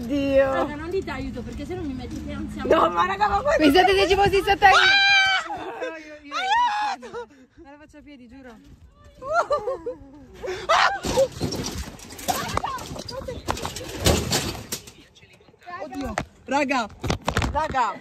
Oddio. Raga, non dite aiuto perché se no mi mettete ansia. No, ma raga, ma poi. Pensate se ci fossi stata io. Aiuto! Me la faccio a piedi, giuro. Oddio. Raga, raga,